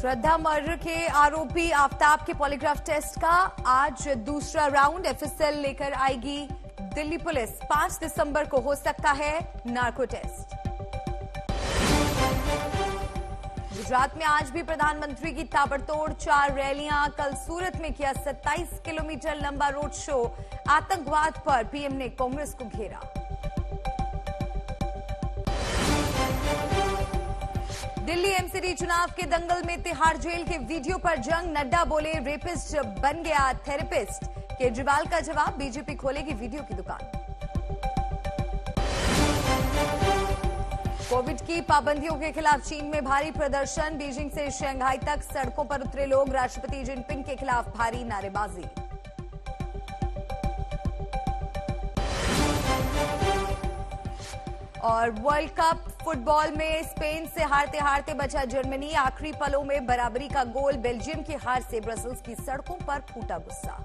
श्रद्धा murder के आरोपी आफ्ताब के पॉलीग्राफ टेस्ट का आज दूसरा राउंड एफएसएल लेकर आएगी दिल्ली पुलिस। 5 दिसंबर को हो सकता है नार्को टेस्ट। गुजरात में आज भी प्रधानमंत्री की ताबड़तोड़ चार रैलियाँ, कल सूरत में किया 27 किलोमीटर लंबा रोड शो। आतंकवाद पर पीएम ने कांग्रेस को घेरा। दिल्ली एमसीडी चुनाव के दंगल में तिहाड़ जेल के वीडियो पर जंग, नड्डा बोले रेपिस्ट बन गया थेरेपिस्ट केजरीवाल का जवाब, बीजेपी खोलेगी वीडियो की दुकान। कोविड की पाबंदियों के खिलाफ चीन में भारी प्रदर्शन, बीजिंग से शंघाई तक सड़कों पर उतरे लोग, राष्ट्रपति जिनपिंग के खिलाफ भारी नारेबाजी। और वर्ल्ड कप फुटबॉल में स्पेन से हारते हारते बचा जर्मनी। आखिरी पलों में बराबरी का गोल बेल्जियम की हार से ब्रसल्स की सड़कों पर फूटा गुस्सा।